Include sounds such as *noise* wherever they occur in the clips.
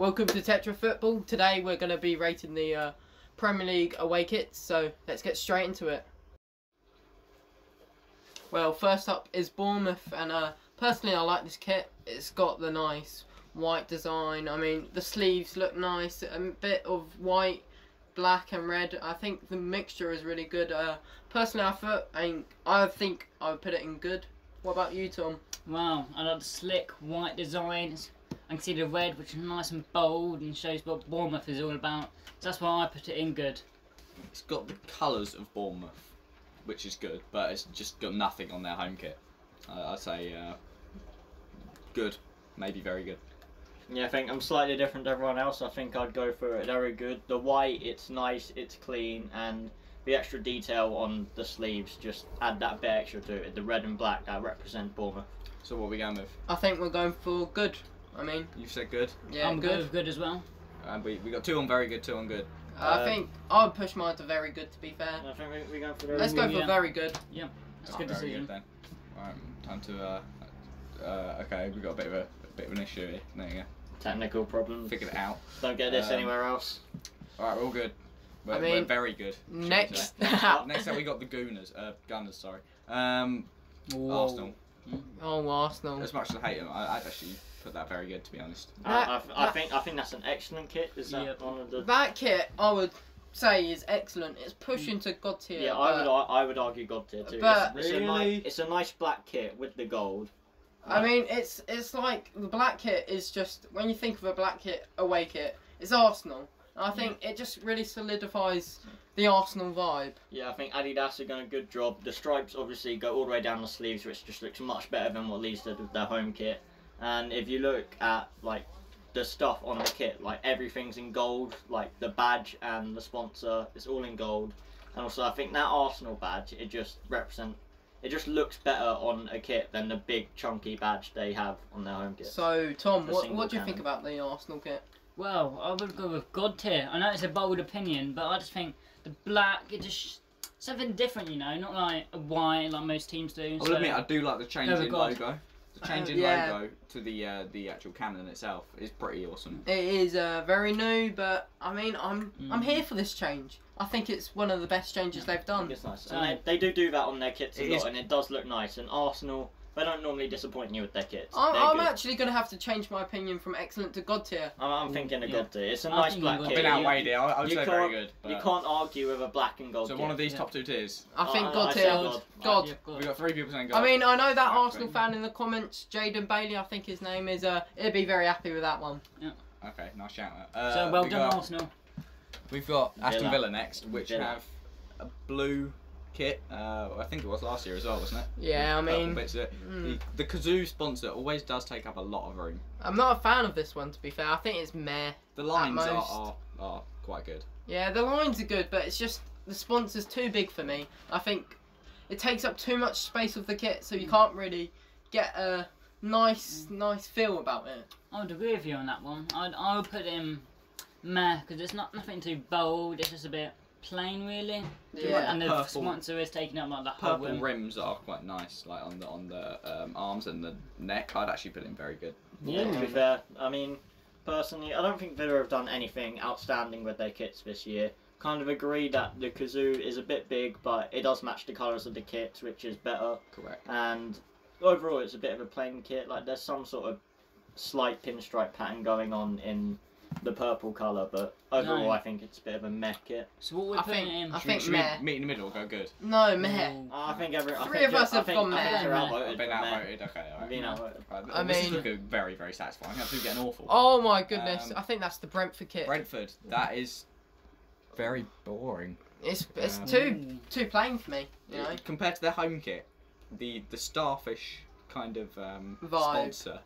Welcome to Tetra Football. Today we're going to be rating the uh, Premier League away kits, so let's get straight into it. Well, first up is Bournemouth, and uh, personally I like this kit. It's got the nice white design. I mean, the sleeves look nice, a bit of white, black and red. I think the mixture is really good. Uh, personally, I, thought, I, I think I would put it in good. What about you, Tom? Wow, I like the slick white designs. I can see the red, which is nice and bold and shows what Bournemouth is all about. So that's why I put it in good. It's got the colours of Bournemouth, which is good, but it's just got nothing on their home kit. Uh, I'd say uh, good, maybe very good. Yeah, I think I'm slightly different to everyone else. I think I'd go for it very good. The white, it's nice, it's clean, and the extra detail on the sleeves just add that bit extra to it. The red and black that represent Bournemouth. So what are we going with? I think we're going for good. I mean, You've said good, yeah, I'm good. good good as well. and we we got two on very good, two on good. I Uh, think I would push mine to very good. To be fair, I think we, we're going for the let's go for Yeah. very good. Yeah, That's a Oh, good very decision. good then. Alright, time to uh, uh, okay, we got a bit of a, a bit of an issue here. There you go. technical problems. Figured it out. Don't get this Um, anywhere else. Alright, we're all good. We're, I we're very good. Next. *laughs* Next up we got the Gooners, uh, Gunners, sorry. Um, Whoa. Arsenal. Oh Arsenal. As much as I hate him, I, I'd actually put that very good to be honest. I, I, that- I think I think that's an excellent kit. Is that Yep. one of the? That kit, I would say, is excellent. It's pushing to God tier. Yeah, I would ar- I would argue God tier too. But- it's, it's, a Really? it's a nice black kit with the gold. I mean, it's it's like the black kit is just when you think of a black kit away kit, it's Arsenal. And I think it just really solidifies the Arsenal vibe. Yeah, I think Adidas have done a good job. The stripes obviously go all the way down the sleeves, which just looks much better than what Leeds did with their home kit. And if you look at like the stuff on the kit, like everything's in gold, like the badge and the sponsor, it's all in gold. And also, I think that Arsenal badge, it just represent, it just looks better on a kit than the big chunky badge they have on their home kit. So, Tom, The what what do you think about the Arsenal kit? Well, I would go with God tier. I know it's a bold opinion, but I just think the black, it just something different, you know, not like a white like most teams do. I will so- admit I do like the change Oh, in God. logo. The change Uh, in yeah. logo to the uh, the actual cannon itself is pretty awesome. It is uh, very new, but I mean, I'm I'm Mm. here for this change. I think it's one of the best changes they've done. it's nice. So- And they, they do do that on their kits a lot, is- and it does look nice. And Arsenal, they don't normally disappoint you with their kits. I'm, They're I'm good. actually going to have to change my opinion from excellent to God tier. I'm, I'm thinking a Yeah. god tier. It's a I nice think black you I've kit. been Yeah, outweighed here. I, I would you say can't- very good. You but- can't argue with a black and gold So kit. one of these Yeah. top two tiers. I think I- God I tier. say God. God. Yeah, God. We got three people saying go. I mean, I know that Right, Arsenal great. fan in the comments, Jaden Bailey, I think his name is. Uh, he'd be very happy with that one. Yeah. Okay, nice shout out. Uh, So well we done, got- Arsenal. We've got Aston Villa. Villa next, which Villa. have a blue kit. Uh, I think it was last year as well, wasn't it? Yeah, I mean, bits of it. mm, The, the Cazoo sponsor always does take up a lot of room. I'm not a fan of this one. To be fair, I think it's meh. The lines are, most. are are quite good. Yeah, the lines are good, but it's just the sponsor's too big for me. I think it takes up too much space of the kit, so you can't really get a nice, nice feel about it. I would agree with you on that one. I'd, I would put it in meh because it's not nothing too bold. It's just a bit plain, really. Yeah. and the Purple- sponsor is taking up like the whole Purple rim. rims are quite nice, like on the on the um, arms and the neck. I'd actually put in very good. Yeah, to be fair, I mean, personally, I don't think Villa have done anything outstanding with their kits this year. Kind of agree that the Cazoo is a bit big, but it does match the colours of the kits, which is better. Correct. And overall, it's a bit of a plain kit. Like there's some sort of slight pinstripe pattern going on in the purple colour, but overall, No. I think it's a bit of a meh kit. So what we're I putting think- in? I Should we, think should meh. we meet in the middle or go good? No, meh. Ooh. I think every I Three think of us I have think, gone I think meh. you're Meh. outvoted I've been for meh. outvoted. Okay, alright. Been outvoted. Right, I this is mean- looking very, very satisfying. That's getting awful. Oh my goodness! Um, I think that's the Brentford kit. Brentford, that is very boring. It's it's Um, too too plain for me. You know. Compared to their home kit, the the starfish kind of um, Vibe. sponsor.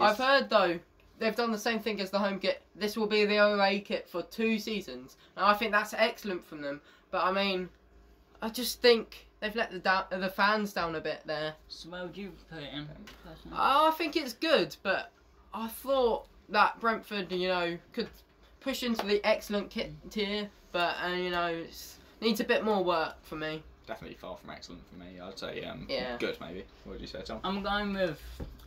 I've heard though they've done the same thing as the home kit. This will be the OA kit for two seasons, and I think that's excellent from them. But I mean, I just think they've let the down, the fans down a bit there. So where would you put it in? Personally? I think it's good, but I thought that Brentford, you know, could push into the excellent kit tier, but uh, you know, needs a bit more work for me. Definitely far from excellent for me. I'd say um, Yeah. good maybe. What would you say, Tom? I'm going with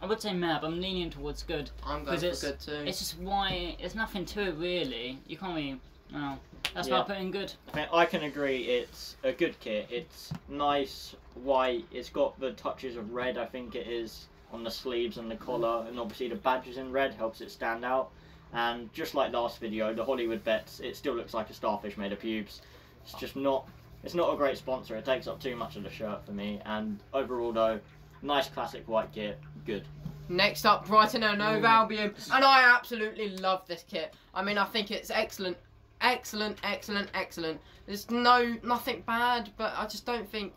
I would say meh, but I'm leaning towards good. I'm going 'Cause for it's- good too. It's just white. There's nothing to it really. You can't really. No, that's why I put in good. I think I can agree it's a good kit. It's nice, white. It's got the touches of red, I think it is, on the sleeves and the collar, and obviously the badges in red helps it stand out. And just like last video, the Hollywoodbets, it still looks like a starfish made of pubes. It's just not. It's not a great sponsor. It takes up too much of the shirt for me. And overall, though, nice classic white kit, good. Next up, Brighton and Hove Albion, and I absolutely love this kit. I mean, I think it's excellent, excellent, excellent, excellent. There's no nothing bad, but I just don't think.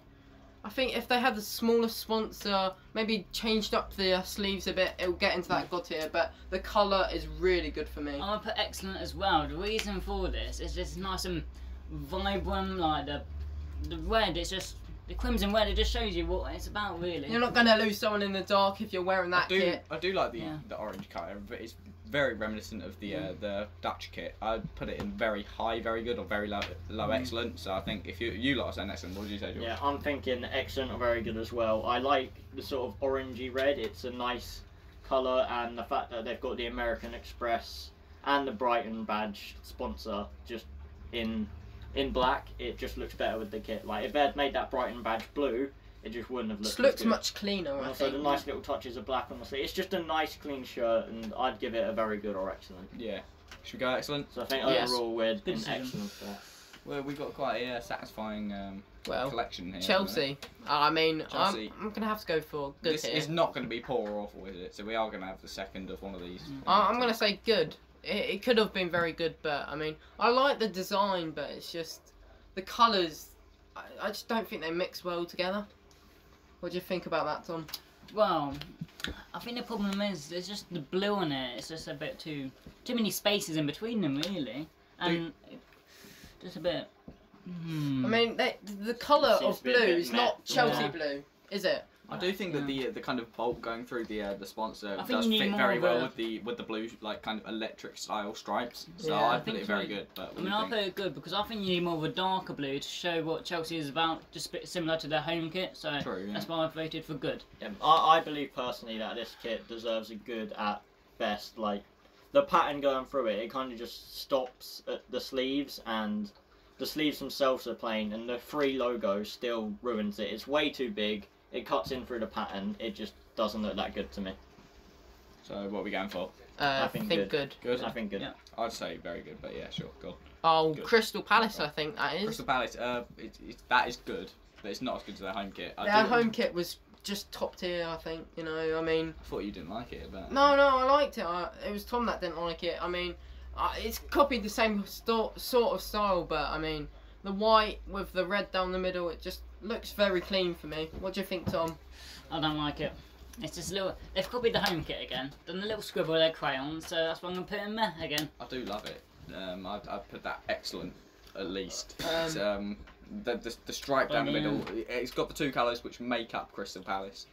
I think if they had the smaller sponsor, maybe changed up the uh, sleeves a bit, it'll get into that god tier. But the colour is really good for me. I'm gonna put excellent as well. The reason for this is just nice and vibrant, like the the red. It's just the crimson red. It just shows you what it's about, really. You're not gonna lose someone in the dark if you're wearing I that do, kit. I do like the Yeah. the orange colour. but It's very reminiscent of the uh, the Dutch kit. I'd put it in very high, very good, or very low, low Mm. excellent. So I think if you you lot are saying excellent, what did you say, George? Yeah, I'm thinking excellent or very good as well. I like the sort of orangey red. It's a nice colour, and the fact that they've got the American Express and the Brighton badge sponsor just in in black, it just looks better with the kit. Like if they'd made that Brighton badge blue, it just wouldn't have looked. Just as looks good. much cleaner. And I also think. the nice little touches of black on the sleeve. It's just a nice clean shirt, and I'd give it a very good or excellent. Yeah. Should we go excellent? So I think Yes. overall we're Good in decision. excellent. there. Well, we've got quite a uh, satisfying um, Well, collection here. Chelsea. I mean, Chelsea. I'm, I'm gonna have to go for good This here. is not going to be poor or awful, is it? So we are going to have the second of one of these. I- I'm gonna say good. It, it could have been very good, but I mean, I like the design, but it's just the colours. I, I just don't think they mix well together. What do you think about that, Tom? Well, I think the problem is there's just the blue on it. It's just a bit too too many spaces in between them, really, and it- just a bit. Hmm. I mean, they, the colour of to be a blue is not Chelsea Yeah. blue, is it? I do think that the the kind of bolt going through the uh, the sponsor I does fit very well a- with the with the blue like kind of electric style stripes. So Yeah, I I'd put think it very so. good. But I mean, I'll think? put it good because I think you need more of a darker blue to show what Chelsea is about, just a bit similar to their home kit. So True, yeah. that's why I voted for good. Yeah, I, I believe personally that this kit deserves a good at best. Like the pattern going through it, it kind of just stops at the sleeves, and the sleeves themselves are plain, and the free logo still ruins it. It's way too big. It cuts in through the pattern. It just doesn't look that good to me. So what are we going for? Uh, I think think good. good. Good. I think good. Yeah. I'd say very good, but yeah, sure, go. on. Oh, Good. Crystal Palace, I think that is. Crystal Palace, uh, it, it, that is good, but it's not as good as their home kit. I Their home kit was just top tier, I think. You know, I mean, I thought you didn't like it, but no, no, I liked it. I, it was Tom that didn't like it. I mean, uh, it's copied the same sto- sort of style, but I mean, the white with the red down the middle, it just looks very clean for me. What do you think, Tom? I don't like it. It's just a little. They've copied the home kit again. Done a little scribble with their crayons, so that's why I'm gonna put in meh again. I do love it. Um, I'd, I'd put that excellent at least. Um, um, the, the the stripe down the middle. it- It's got the two colours which make up Crystal Palace,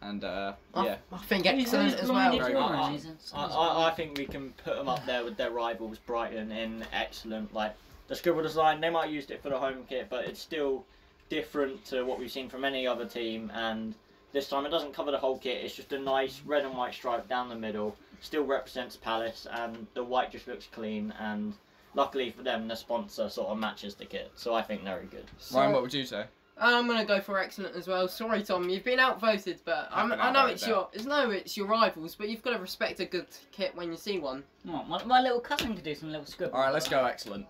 and uh, I, yeah, I think Who's- excellent as well. Very to good. orange? Is it- I, I, I think we can put them up there with their rivals Brighton in excellent. Like the scribble design, they might have used it for the home kit, but it's still different to what we've seen from any other team. And this time, it doesn't cover the whole kit. It's just a nice red and white stripe down the middle. Still represents Palace, and the white just looks clean. And luckily for them, the sponsor sort of matches the kit, so I think very good. So- Ryan, what would you say? I'm gonna go for excellent as well. Sorry, Tom, you've been outvoted, but I'm, been I know it's there. your, it's no, it's your rivals, but you've got to respect a good kit when you see one. What, my, my little cousin could do some little scribble. All right, let's go excellent.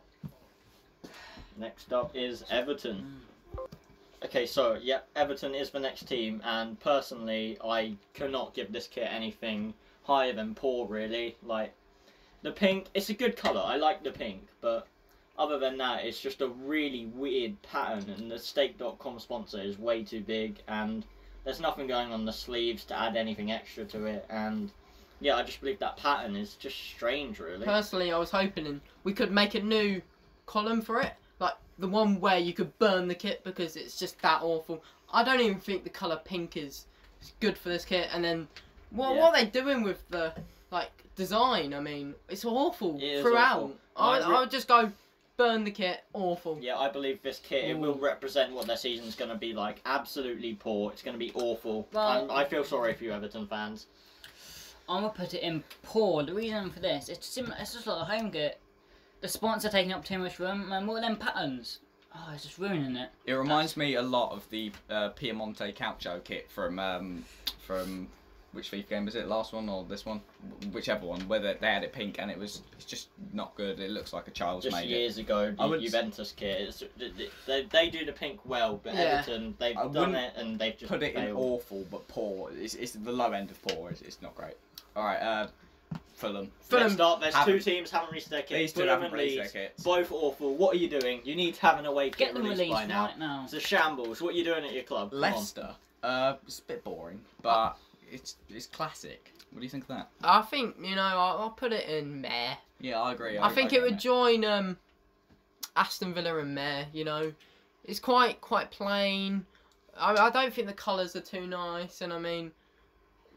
Next up is Everton. Mm. Okay, so yeah, Everton is the next team, and personally, I cannot give this kit anything higher than poor. Really, like the pink, it's a good color. I like the pink, but other than that, it's just a really weird pattern, and the Stake.com sponsor is way too big, and there's nothing going on the sleeves to add anything extra to it, and yeah, I just believe that pattern is just strange, really. Personally, I was hoping we could make a new column for it, like the one where you could burn the kit because it's just that awful. I don't even think the color pink is good for this kit. And then, what Yeah. what are they doing with the like design? I mean, it's awful It is throughout. awful. I, I I would just go burn the kit. Awful. Yeah, I believe this kit it Ooh. will represent what their season's going to be like. Absolutely poor. It's going to be awful. Well- I feel sorry for you Everton fans. I'm gonna put it in poor. The reason for this, it's sim- it's just like a home kit. The sponsor taking up too much room, and more of them patterns. Oh, it's just ruining it. It reminds me a lot of the uh, Piemonte Calcio kit from um, from which FIFA game was it? Last one or this one? Whichever one. Whether they had it pink and it was it's just not good. It looks like a child's Just made it. years ago, I would- Juventus kit. It's, they, they do the pink well, but Yeah. Everton they've I done it and they've just Put it in awful but poor. It's, it's the low end of poor. It's, it's not great. All right, uh, Fulham. Fulham Next up, there's haven't- two teams haven't released their kit. These two Fulham haven't and released Leeds, their kits. Both awful. What are you doing? You need to have an away kit Get them released, released by now. right now. It's a shambles. What are you doing at your club? Come on. Leicester. Uh, it's a bit boring, but it's it's classic. What do you think of that? I think you know I'll, I'll put it in meh. Yeah, I agree. I, think it would on join um, Aston Villa and meh. You know, it's quite quite plain. I, I don't think the colours are too nice, and I mean,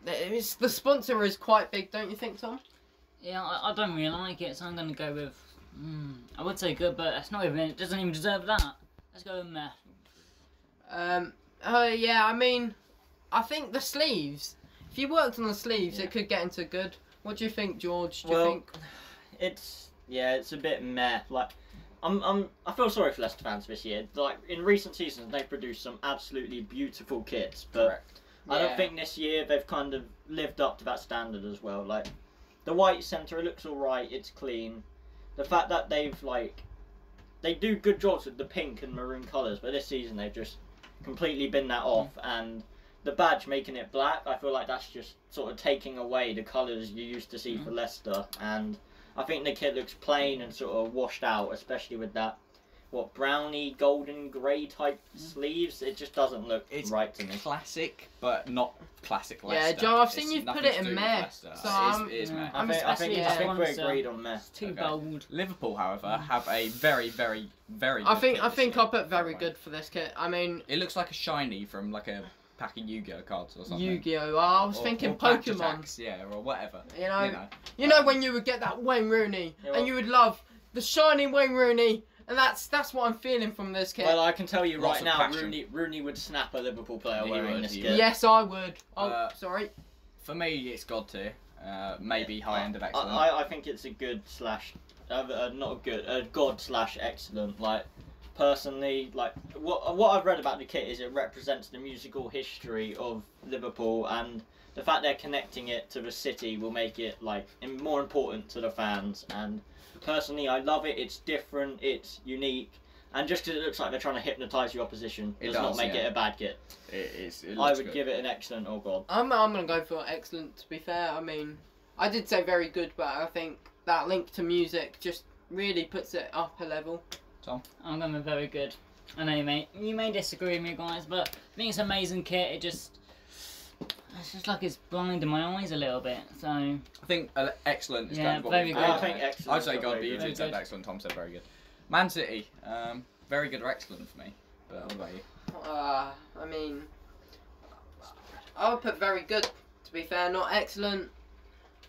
it's, the sponsor is quite big, don't you think, Tom? Yeah, I, I don't really like it, so I'm gonna go with. Mm, I would say good, but it's not even. It doesn't even deserve that. Let's go with meh. Um. Oh yeah. I mean, I think the sleeves. If you worked on the sleeves, Yeah. it could get into good. What do you think, George? Do you Well, think? *sighs* It's yeah, it's a bit meh. Like, I'm, I'm, I feel sorry for Leicester fans this year. Like in recent seasons, they've produced some absolutely beautiful kits, but Correct. I Yeah. don't think this year they've kind of lived up to that standard as well. Like, the white centre it looks all right. It's clean. The fact that they've like, they do good jobs with the pink and maroon colours, but this season they've just completely bin that off mm. and. The badge making it black, I feel like that's just sort of taking away the colours you used to see for mm. Leicester, and I think the kit looks plain and sort of washed out, especially with that what browny golden grey type sleeves. It just doesn't look It's right to me. Classic, but not classic Yeah, Leicester. Joe, I've It's seen you've put it in do with meh, so It is- I'm- it is Mm. meh. I I'm think, I think, especially, I think we're agreed on mess. Too Okay. bold. Liverpool, however, have a very, very, very. I think kit I think. I'll put very good for this kit. I mean, It looks like a shiny from like a pack of Yu-Gi-Oh cards or something. Yu-Gi-Oh. I was Or- thinking or Pokemon. attacks, yeah, or whatever. You know, You know. you know when you would get that Wayne Rooney, Yeah, well- and you would love the shiny Wayne Rooney, and that's that's what I'm feeling from this kit. Well, I can tell you Lots right now, passion. Rooney, Rooney would snap a Liverpool player He wearing would, this kit. would. yes, I would. Oh, Uh, sorry. For me, it's God tier. Uh, maybe high end of excellent. I, I think it's a good slash, uh, uh, not a good, a god slash excellent. Like personally, like what what I've read about the kit is it represents the musical history of Liverpool, and the fact they're connecting it to the city will make it like more important to the fans. And personally, I love it. It's different. It's unique. And just because it looks like they're trying to hypnotise the opposition It does, does, not make yeah. it a bad kit. It is. It I looks would good. give it an excellent or god. I'm I'm gonna go for excellent. To be fair, I mean, I did say very good, but I think that link to music just really puts it up a level. Tom? I'm going with very good. I know you may you may disagree with me, guys, but I think it's an amazing kit. It just it's just like it's blinding my eyes a little bit. So I think uh, excellent is Yeah, kind of very good. got I think excellent. I'd say God, but you Very did say good. excellent. Tom said very good. Man City, um, very good or excellent for me. But what about you? Uh, I mean, I would put very good. To be fair, not excellent.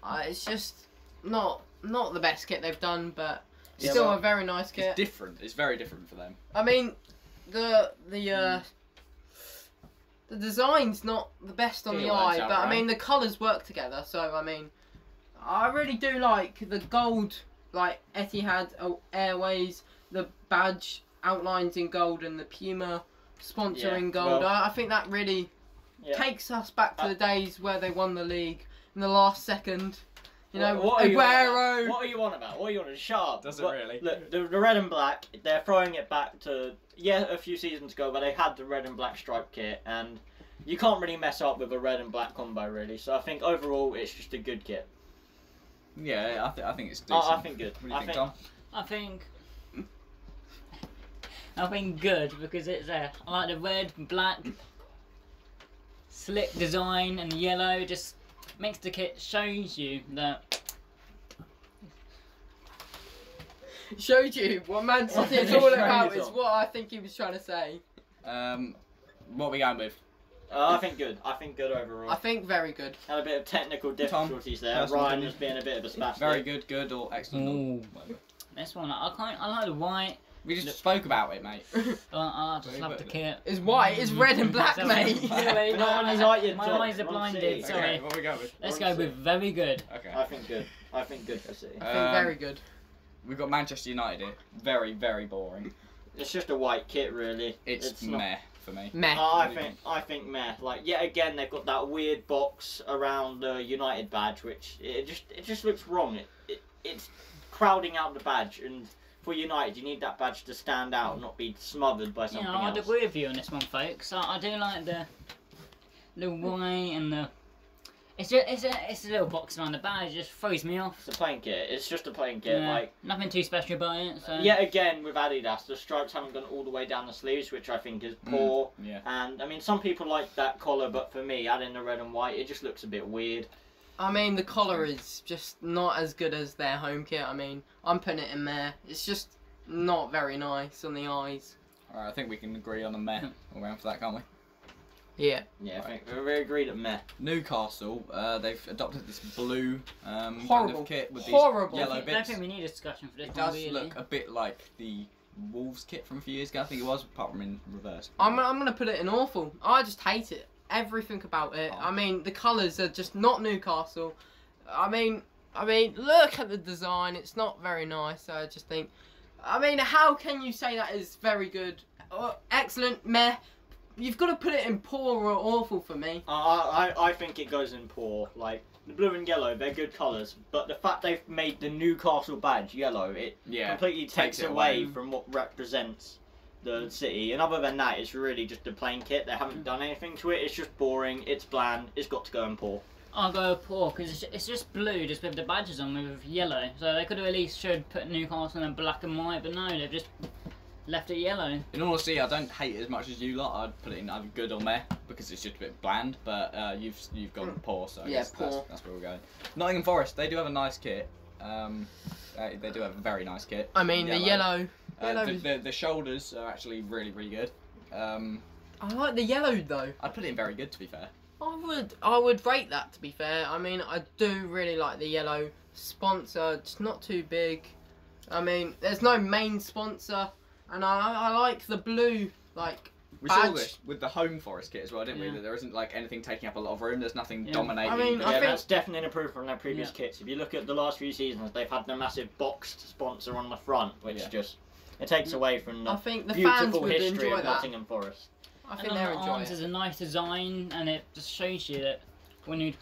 Uh, it's just not not the best kit they've done, but Yeah, still well, a very nice It's kit. different. It's very different for them. I mean, the the uh, the design's not the best on the eye, but I mean the colours work together. So I mean, I really do like the gold, like Etihad uh, Airways, the badge outlines in gold and the Puma sponsor Yeah, in gold. well- I, I think that really Yeah. takes us back to Uh, the days where they won the league in the last second. You know, what, what are you on Aguero. about? What are you on about? What are you on? Shut up. Does it really? Look, the, the red and black, they're throwing it back to yeah a few seasons ago, where they had the red and black stripe kit, and you can't really mess up with a red and black combo, really. So I think overall, it's just a good kit. Yeah, I, th- I think it's I- decent. I think good. What do you I think, think- Tom? I think *laughs* I think good because it's uh, I like the red, black, slick design, and the yellow. Just makes the kit shows you that showed you what Man City is all about is what I think he was trying to say. Um, what are we going with? Uh, I think good. I think good overall. I think very good. Had a bit of technical difficulties there. Ryan opinion. was being a bit of a spastic. Very good, good, or excellent? Ooh. This one, I can't. I like the white. We just spoke about it, mate. *laughs* I, I just Very love the kit. It's white, it's red and black, mate. Anyway, We're not no, on I- United, my John. eyes are blinded. City. Sorry. Okay, what we go with? Let's We're go with very good. Okay. I think good. I think good for City. I think Um, very good. We've got Manchester United here. Very, very boring. It's just a white kit, really. It's, not. meh for me. Meh. Oh, I What do you think I think meh. Like yet again, they've got that weird box around the United badge, which it just it just looks wrong. It, it it's crowding out the badge, and for United, you need that badge to stand out, not be smothered by You something know, I'd else. agree with you on this one, folks. I, I do like the the white and the. It's just it's a it's a little box around the badge. It just throws me off. It's a plain kit. It's just a plain kit. Yeah, Like nothing too special about it. So yet again with Adidas, the stripes haven't gone all the way down the sleeves, which I think is mm, poor. Yeah. And I mean, some people like that collar, but for me, adding the red and white, it just looks a bit weird. I mean, the collar is just not as good as their home kit. I mean, I'm putting it in there. It's just not very nice on the eyes. Alright, I think we can agree on a meh all round for that, can't we? Yeah. Yeah, I Right. think we agreed at meh. Newcastle, uh, they've adopted this blue um, kind Horrible. of kit with Horrible. these I yellow think- don't think we need a discussion for this It does really. look a bit like the Wolves kit from a few years ago, I think it was, apart from in reverse. I'm, I'm gonna put it in awful. I just hate it. Everything about it. Oh. I mean, the colours are just not Newcastle. I mean, I mean, look at the design. It's not very nice. I just think. I mean, how can you say that is very good? Oh, excellent, meh. You've got to put it in poor or awful for me. I, I I think it goes in poor. Like the blue and yellow, they're good colours, but the fact they've made the Newcastle badge yellow, it Yeah. completely takes, takes it away away. from what represents the city. And other than that, it's really just a plain kit. They haven't done anything to it. It's just boring. It's bland. It's got to go in poor. I'll go poor because it's, it's just blue, just with the badges on with yellow. So they could have at least should put Newcastle in black and white, but no, they've just left it yellow. In all honesty, I don't hate it as much as you lot. I'd put it in either good or meh because it's just a bit bland. But uh, you've you've gone poor, so Yeah, guess That's, poor. that's where we're going. Nottingham Forest, they do have a nice kit. Um, they, they do have a very nice kit. I mean, the yellow. Uh, the, the, the shoulders are actually really really good. Um, I like the yellow though. I'd put it in very good to be fair. I would I would rate that to be fair. I mean I do really like the yellow sponsor. It's not too big. I mean there's no main sponsor, and I I like the blue like We saw Badge. this with the home Forest kit as well, didn't we? That there isn't like anything taking up a lot of room. There's nothing Yeah. dominating. I mean, I yeah, think- that's definitely an improvement from their previous Yeah. kits. If you look at the last few seasons, they've had the massive boxed sponsor on the front, which Yeah. just it takes away from I the think the beautiful would history enjoy of that. Nottingham Forest. I think on they'll the enjoy arms it. is a nice design, and it just shows you that when you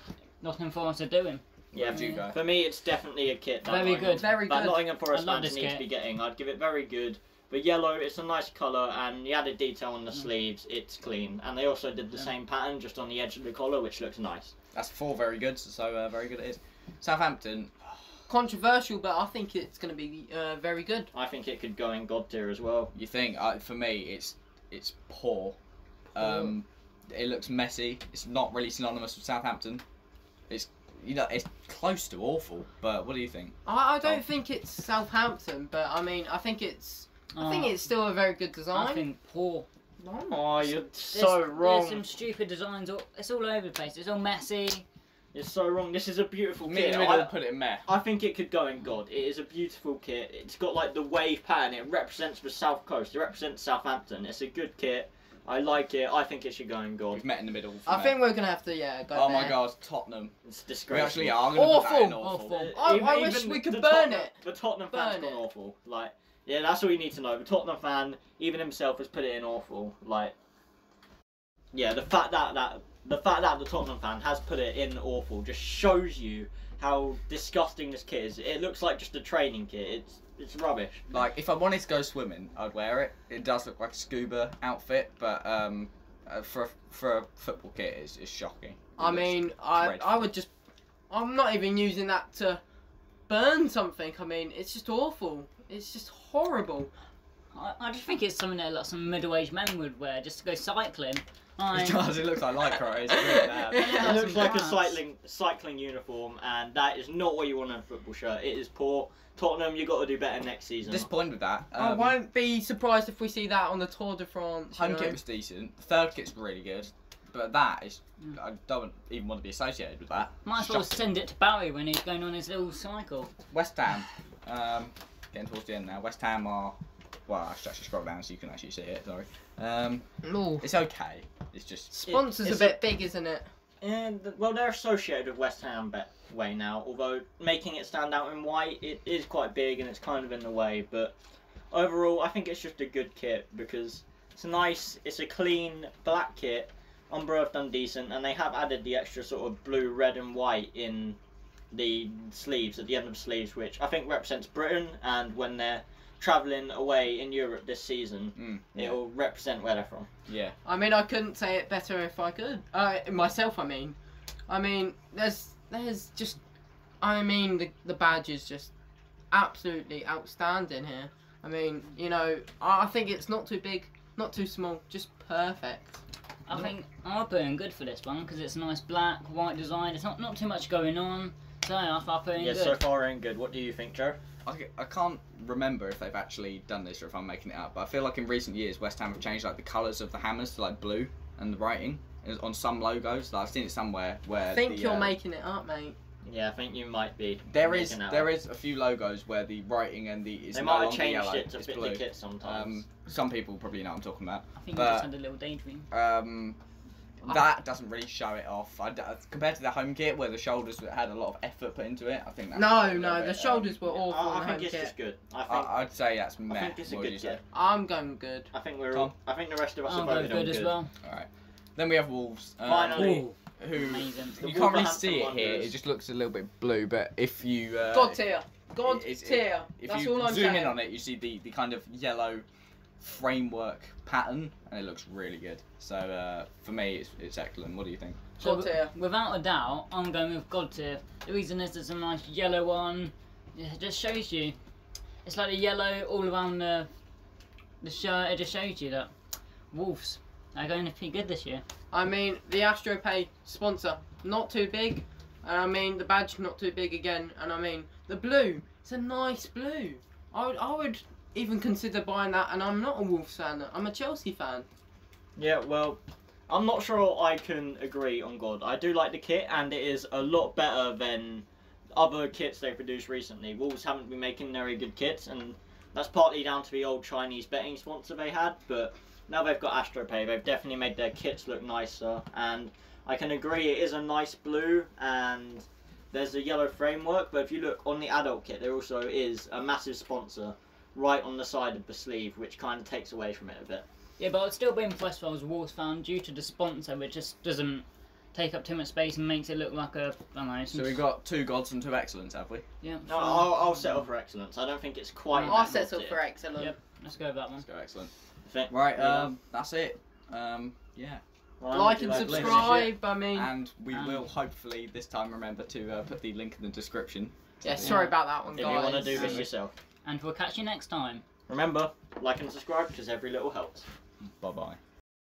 Nottingham Forest are doing. Yeah, Where'd go? For me, it's definitely a kit. That Very good. Very good. That good. Nottingham Forest I fans this need to be getting. I'd give it very good. But yellow, it's a nice colour, and the added detail on the sleeves, it's clean. And they also did the Yeah. same pattern just on the edge of the collar, which looks nice. That's four very good, so uh, very good it is. Southampton, Controversial, but I think it's going to be uh, very good. I think it could go in God tier as well. you think? Uh, for me, it's it's poor. Um, it looks messy. It's not really synonymous with Southampton. It's you know it's close to awful. But what do you think? I, I don't Oh. think it's Southampton, but I mean I think it's I think Oh, it's still a very good design. I think poor. Oh, you're so There's wrong. There's some stupid designs. All, it's all over the place. It's all messy. You're so wrong. This is a beautiful Me kit. in the I, put it in meh. I think it could go in God. It is a beautiful kit. It's got like the wave pattern. It represents the South Coast. It represents Southampton. It's a good kit. I like it. I think it should go in God. We've met in the middle. I meh. think we're going to have to yeah go Oh there. my God, Tottenham. It's We disgraceful. actually are. I'm gonna put that in Awful, awful. awful. I- I wish we could burn Tottenham- it. The Tottenham fans Burn gone it. awful. Like, yeah, that's all you need to know. The Tottenham fan, even himself, has put it in awful. Like, yeah, the fact that that the fact that the Tottenham fan has put it in awful just shows you how disgusting this kit is. It looks like just a training kit. It's it's rubbish. Like if I wanted to go swimming, I'd wear it. It does look like a scuba outfit, but um, uh, for a, for a football kit, it's, it's shocking. It I mean, I dreadful. I would just. I'm not even using that to burn something. I mean, it's just awful. It's just horrible. I, I just think it's something that like, some middle-aged men would wear just to go cycling. I, It does. It looks like lycra. It's really *laughs* bad. It looks like a cycling cycling uniform, and that is not what you want on a football shirt. It is poor. Tottenham, you've got to do better next season. Disappointed with that. I Um, won't be surprised if we see that on the Tour de France. home know. kit was decent. The third kit's really good, but that is. Mm. I don't even want to be associated with that. might as well Shocking. send it to Barry when he's going on his little cycle. West Ham. Um, getting towards the end now. West Ham are. Well, I should actually scroll down so you can actually see it. Sorry. Um, Ooh. it's okay. It's just. Sponsors it's a a- bit big, isn't it? And th- well, they're associated with West Ham bet way now. Although making it stand out in white, it is quite big and it's kind of in the way. But overall, I think it's just a good kit because it's nice, it's a clean black kit. Umbro have done decent, and they have added the extra sort of blue, red, and white in the sleeves at the end of the sleeves, which I think represents Britain. And when they're travelling away in Europe this season, Mm, yeah. it will represent where they're from. yeah. I mean, I couldn't say it better if I could. Uh, myself, I mean. I mean, there's there's just, I mean, the the badge is just absolutely outstanding here. I mean, you know, I I think it's not too big, not too small, just perfect. I think I'll put in good for this one because it's a nice black, white design. It's not not too much going on. So I I'll put in Yeah, good. so far in good. What do you think, Joe? I, I can't remember if they've actually done this or if I'm making it up, but I feel like in recent years West Ham have changed like the colours of the hammers to like blue and the writing on some logos. Like, I've seen it somewhere where I think the, you're uh, making it up, mate. Yeah, I think you might be. There is making that there up. is a few logos where the writing and the is They no might have changed yellow, it to it's fit blue. the kit sometimes. Um, some people probably know what I'm talking about. I think you just had a little daydream. Um, that doesn't really show it off. I d compared to the home kit where the shoulders had a lot of effort put into it, I think that's No, a no, bit, the um, shoulders were awful I, on I the think home it's kit. just good. I think. I, I'd say that's meh. I think it's a good kit. I'm going good. I think we're Tom? all. I think the rest of us I'll are going voted good as well. All right. Then we have Wolves. um, Finally. Ooh, who amazing. You can't really see it here. It just looks a little bit blue. But if you uh, God tier. God it's- it- tier. if That's you all I'm zoom saying. in on it, you see the, the kind of yellow framework pattern, and it looks really good. So uh, for me, it's, it's excellent. What do you think? So God tier. without a doubt, I'm going with God tier. The reason is there's a nice yellow one. It just shows you. It's like a yellow all around the the shirt. It just shows you that Wolves are going to be good this year. I mean, the AstroPay sponsor, not too big. And I mean, the badge not too big again. And I mean, the blue, it's a nice blue. I would, I would even consider buying that. And I'm not a Wolves fan. I'm a Chelsea fan. Yeah, well, I'm not sure I can agree on God. I do like the kit, and it is a lot better than other kits they produced recently. Wolves haven't been making very good kits, and that's partly down to the old Chinese betting sponsor they had. But now they've got AstroPay, they've definitely made their kits look nicer, and I can agree it is a nice blue, and there's a yellow framework. But if you look on the adult kit, there also is a massive sponsor right on the side of the sleeve, which kind of takes away from it a bit. Yeah, but I'd still be impressed if I was a Wolves fan due to the sponsor, which just doesn't take up too much space and makes it look like a I don't know. So we've got two gods and two excellents, have we? yeah. No, I'll, I'll settle for excellence. I don't think it's quite. I'll settle tier. for excellent. Yep. Let's go with that one. Let's go excellent. Right, um, that's it. Um, yeah. Ryan, Like and to finish it? subscribe. I mean, And we Um, will hopefully this time remember to uh, put the link in the description. yeah, sorry about that one, If guys. you want to do this yourself, And we'll catch you next time. remember like and subscribe because every little helps. Bye bye.